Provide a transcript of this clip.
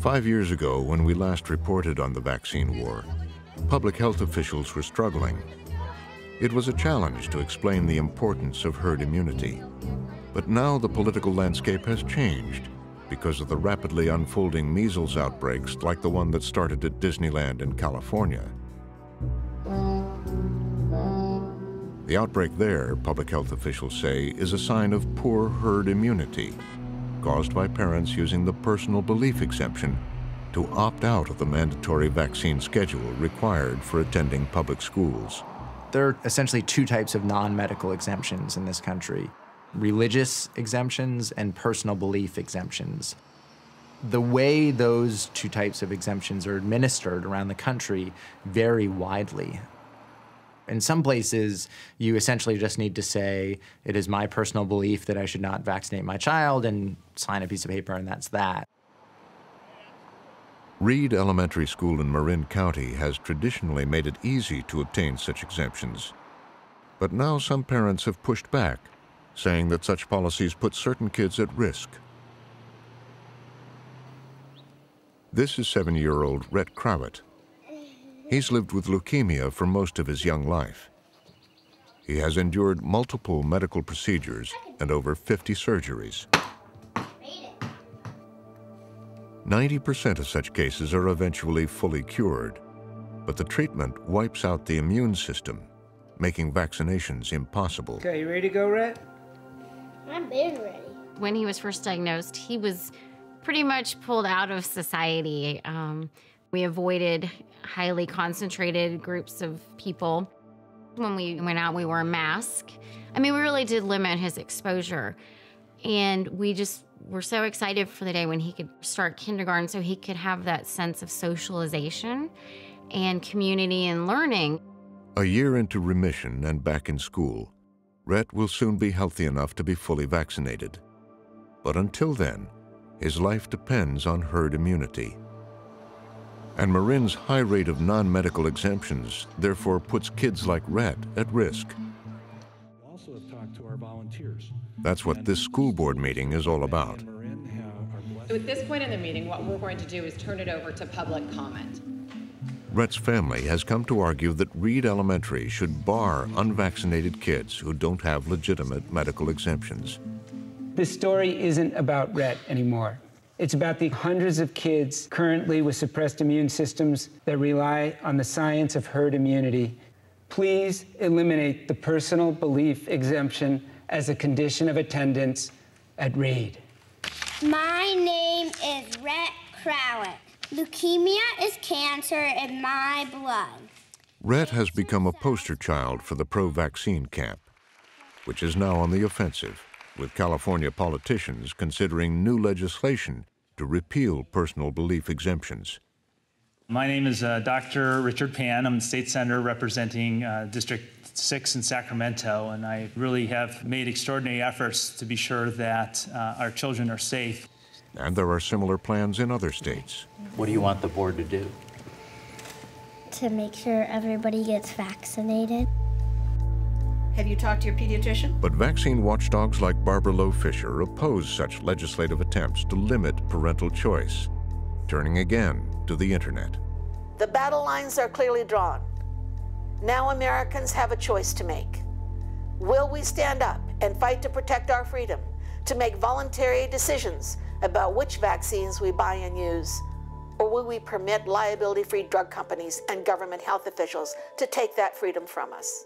Five years ago, when we last reported on the vaccine war, public health officials were struggling. It was a challenge to explain the importance of herd immunity. But now the political landscape has changed because of the rapidly unfolding measles outbreaks like the one that started at Disneyland in California. The outbreak there, public health officials say, is a sign of poor herd immunity caused by parents using the personal belief exemption to opt out of the mandatory vaccine schedule required for attending public schools. There are essentially two types of non-medical exemptions in this country, religious exemptions and personal belief exemptions. The way those two types of exemptions are administered around the country vary widely. In some places, you essentially just need to say, it is my personal belief that I should not vaccinate my child, and sign a piece of paper, and that's that. Reed Elementary School in Marin County has traditionally made it easy to obtain such exemptions. But now some parents have pushed back, saying that such policies put certain kids at risk. This is seven-year-old Rhett Krawitt. He's lived with leukemia for most of his young life. He has endured multiple medical procedures and over 50 surgeries. 90% of such cases are eventually fully cured, but the treatment wipes out the immune system, making vaccinations impossible. Okay, you ready to go, Rhett? I'm been ready. When he was first diagnosed, he was pretty much pulled out of society. Um, we avoided highly concentrated groups of people. When we went out, we wore a mask. I mean, we really did limit his exposure. And we just were so excited for the day when he could start kindergarten so he could have that sense of socialization and community and learning. A year into remission and back in school, Rhett will soon be healthy enough to be fully vaccinated. But until then, his life depends on herd immunity. And Marin's high rate of non-medical exemptions therefore puts kids like Rhett at risk. We also have talked to our volunteers. That's what this school board meeting is all about. So at this point in the meeting, what we're going to do is turn it over to public comment. Rhett's family has come to argue that Reed Elementary should bar unvaccinated kids who don't have legitimate medical exemptions. This story isn't about Rhett anymore. It's about the hundreds of kids currently with suppressed immune systems that rely on the science of herd immunity. Please eliminate the personal belief exemption as a condition of attendance at Reed. My name is Rhett Krawitt. Leukemia is cancer in my blood. Rhett has become a poster child for the pro-vaccine camp, which is now on the offensive, with California politicians considering new legislation to repeal personal belief exemptions. My name is uh, Dr. Richard Pan. I'm the state senator representing uh, District 6 in Sacramento, and I really have made extraordinary efforts to be sure that uh, our children are safe. And there are similar plans in other states. What do you want the board to do? To make sure everybody gets vaccinated. Have you talked to your pediatrician? But vaccine watchdogs like Barbara Loe Fisher oppose such legislative attempts to limit parental choice, turning again to the internet. The battle lines are clearly drawn. Now Americans have a choice to make. Will we stand up and fight to protect our freedom, to make voluntary decisions about which vaccines we buy and use? Or will we permit liability free drug companies and government health officials to take that freedom from us?